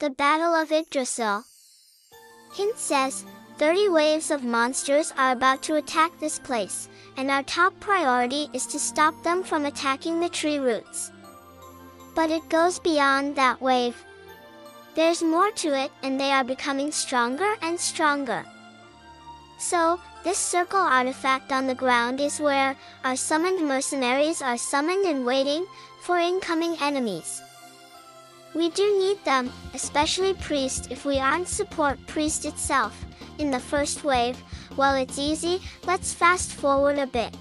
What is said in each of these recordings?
The Battle of Yggdrasil. Hint says, 30 waves of monsters are about to attack this place, and our top priority is to stop them from attacking the tree roots. But it goes beyond that wave. There's more to it, and they are becoming stronger and stronger. So, this circle artifact on the ground is where our summoned mercenaries are summoned and waiting for incoming enemies. We do need them, especially Priest if we aren't support Priest itself. In the first wave, while it's easy, let's fast forward a bit.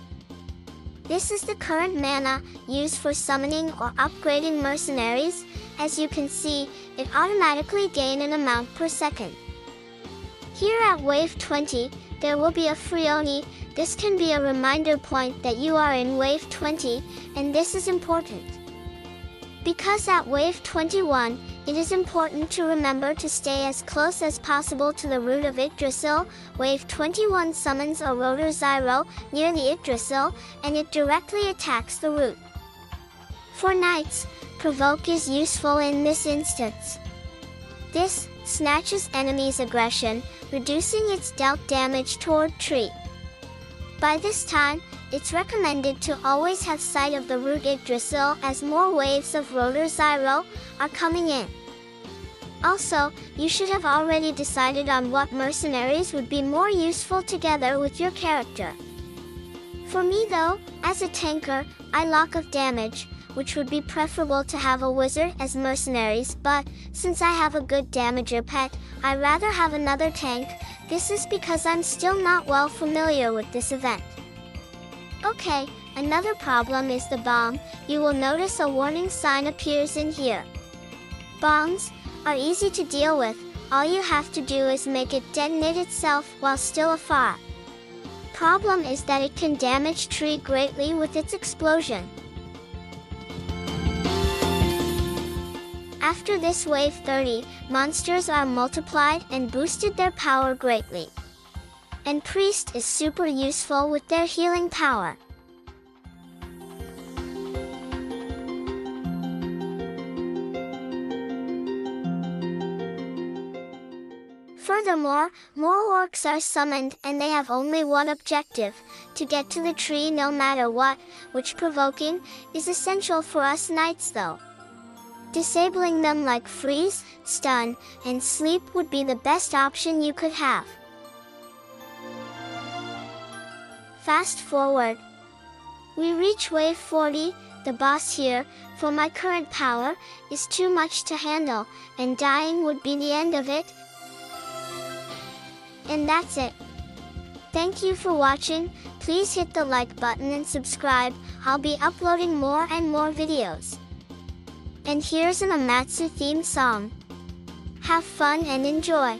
This is the current mana used for summoning or upgrading mercenaries. As you can see, it automatically gain an amount per second. Here at wave 20, there will be a Phreeoni. This can be a reminder point that you are in wave 20, and this is important. Because at wave 21, it is important to remember to stay as close as possible to the root of Yggdrasil. Wave 21 summons a Rotar Zairo near the Yggdrasil, and it directly attacks the root. For knights, Provoke is useful in this instance. This snatches enemy's aggression, reducing its dealt damage toward tree. By this time, it's recommended to always have sight of the root Yggdrasil as more waves of Rotar Zairo are coming in. Also, you should have already decided on what mercenaries would be more useful together with your character. For me though, as a tanker, I lock of damage, which would be preferable to have a wizard as mercenaries, but since I have a good damager pet, I rather have another tank. This is because I'm still not well familiar with this event. Okay, another problem is the bomb. You will notice a warning sign appears in here. Bombs are easy to deal with. All you have to do is make it detonate itself while still afar. Problem is that it can damage tree greatly with its explosion. After this wave 30, monsters are multiplied and boosted their power greatly. And Priest is super useful with their healing power. Furthermore, more orcs are summoned and they have only one objective, to get to the tree no matter what, which provoking, is essential for us knights though. Disabling them like freeze, stun, and sleep would be the best option you could have. Fast forward. We reach wave 40, the boss here, for my current power, is too much to handle, and dying would be the end of it. And that's it. Thank you for watching, please hit the like button and subscribe, I'll be uploading more and more videos. And here's an Amatsu theme song. Have fun and enjoy!